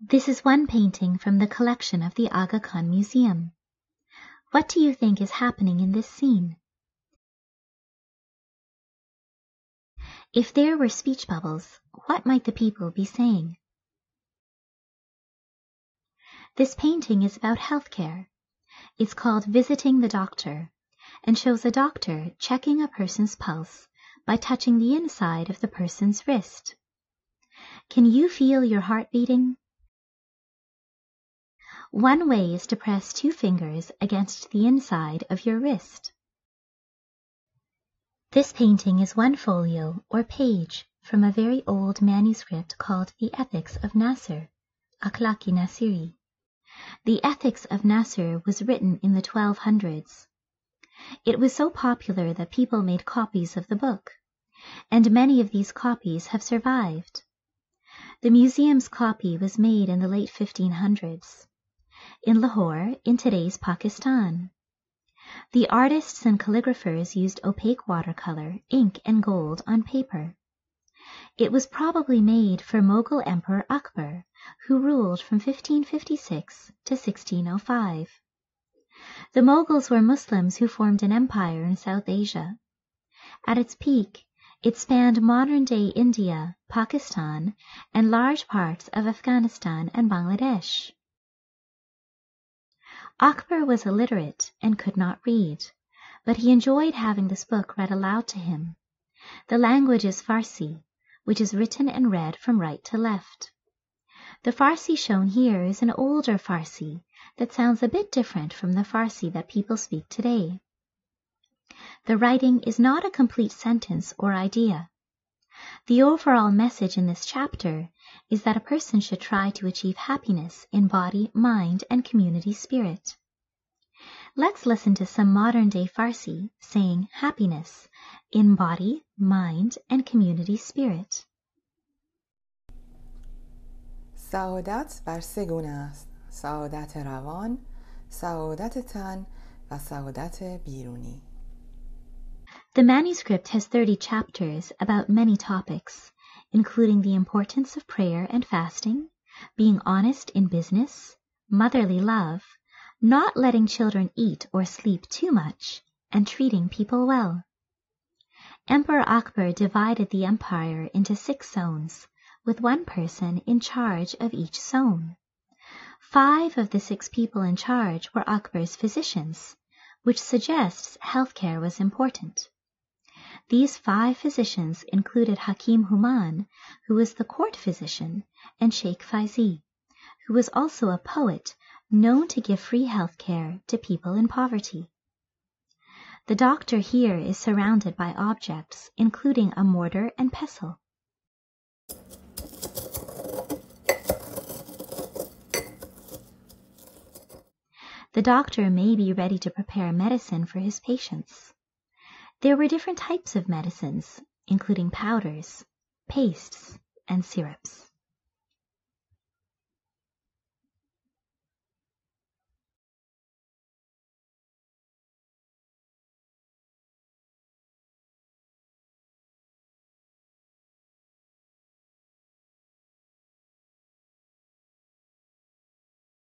This is one painting from the collection of the Aga Khan Museum. What do you think is happening in this scene? If there were speech bubbles, what might the people be saying? This painting is about healthcare. It's called Visiting the Doctor and shows a doctor checking a person's pulse by touching the inside of the person's wrist. Can you feel your heart beating? One way is to press two fingers against the inside of your wrist. This painting is one folio or page from a very old manuscript called the Ethics of Nasr, Akhlaqi Nasiri. The Ethics of Nasr was written in the 1200s. It was so popular that people made copies of the book, and many of these copies have survived. The museum's copy was made in the late 1500s in Lahore in today's Pakistan. The artists and calligraphers used opaque watercolor, ink, and gold on paper. It was probably made for Mughal Emperor Akbar, who ruled from 1556 to 1605. The Mughals were Muslims who formed an empire in South Asia. At its peak, it spanned modern-day India, Pakistan, and large parts of Afghanistan and Bangladesh. Akbar was illiterate and could not read, but he enjoyed having this book read aloud to him. The language is Farsi, which is written and read from right to left. The Farsi shown here is an older Farsi that sounds a bit different from the Farsi that people speak today. The writing is not a complete sentence or idea. The overall message in this chapter is that a person should try to achieve happiness in body, mind, and community spirit. Let's listen to some modern day Farsi saying happiness in body, mind, and community spirit. سعادت بر سه گونه است سعادت روان سعادت تن و سعادت بیرونی the manuscript has 30 chapters about many topics, including the importance of prayer and fasting, being honest in business, motherly love, not letting children eat or sleep too much, and treating people well. Emperor Akbar divided the empire into six zones, with one person in charge of each zone. Five of the six people in charge were Akbar's physicians, which suggests healthcare was important. These five physicians included Hakim Humam, who was the court physician, and Sheikh Faizi, who was also a poet known to give free health care to people in poverty. The doctor here is surrounded by objects, including a mortar and pestle. The doctor may be ready to prepare medicine for his patients. There were different types of medicines, including powders, pastes, and syrups.